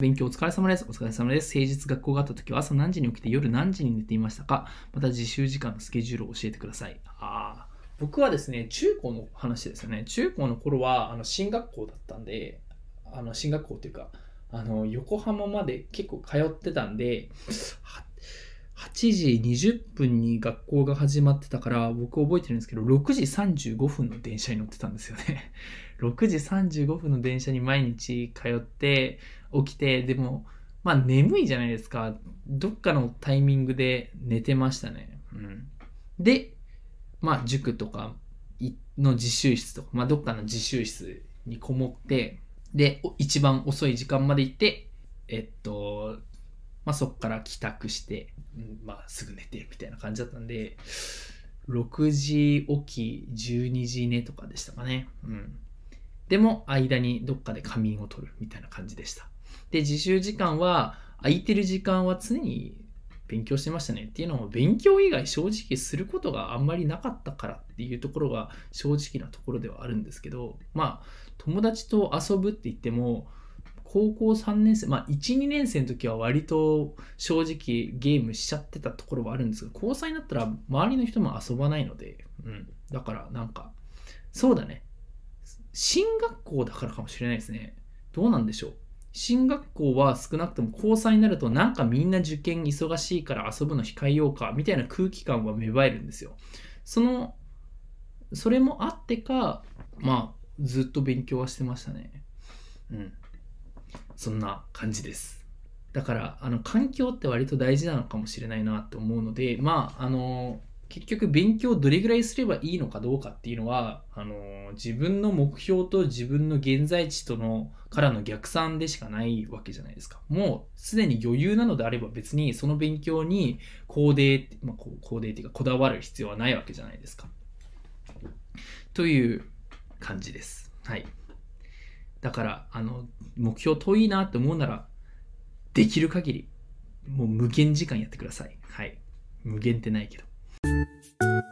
勉強お疲れ様です。お疲れ様です。平日学校があった時は朝何時に起きて夜何時に寝ていましたか？また自習時間のスケジュールを教えてください。ああ。僕はですね、中高の話ですよね。中高の頃は、あの、進学校だったんで、あの、進学校っていうか、あの、横浜まで結構通ってたんで、8時20分に学校が始まってたから、僕覚えてるんですけど、6時35分の電車に乗ってたんですよね。6時35分の電車に毎日通って起きて、でも、まあ眠いじゃないですか。どっかのタイミングで寝てましたね。うん。で、まあ塾とかの自習室とか、まあどっかの自習室にこもって、で、一番遅い時間まで行って、えっと、まあそっから帰宅して、うん、まあすぐ寝てみたいな感じだったんで、6時起き、12時寝とかでしたかね。うん。でも、間にどっかで仮眠を取るみたいな感じでした。で、自習時間は、空いてる時間は常に勉強してましたね。っていうのも、勉強以外正直することがあんまりなかったからっていうところが正直なところではあるんですけど、まあ、友達と遊ぶって言っても、高校3年生、まあ1、2年生の時は割と正直ゲームしちゃってたところはあるんですが、高3になったら周りの人も遊ばないので、うん。だからなんか、そうだね。進学校だからかもしれないですね。どうなんでしょう。進学校は少なくとも高3になるとなんかみんな受験忙しいから遊ぶの控えようかみたいな空気感は芽生えるんですよ。その、それもあってか、まあずっと勉強はしてましたね。うん。そんな感じです。だから、あの、環境って割と大事なのかもしれないなって思うので、まあ、あの、結局勉強どれぐらいすればいいのかどうかっていうのは、あの、自分の目標と自分の現在地との、からの逆算でしかないわけじゃないですか。もうすでに余裕なのであれば別にその勉強にコーデ、まあ、コーデっていうかこだわる必要はないわけじゃないですか。という感じです。はい。だから、あの、目標遠いなって思うなら、できる限り、もう無限時間やってください。はい。無限ってないけど。Thank you.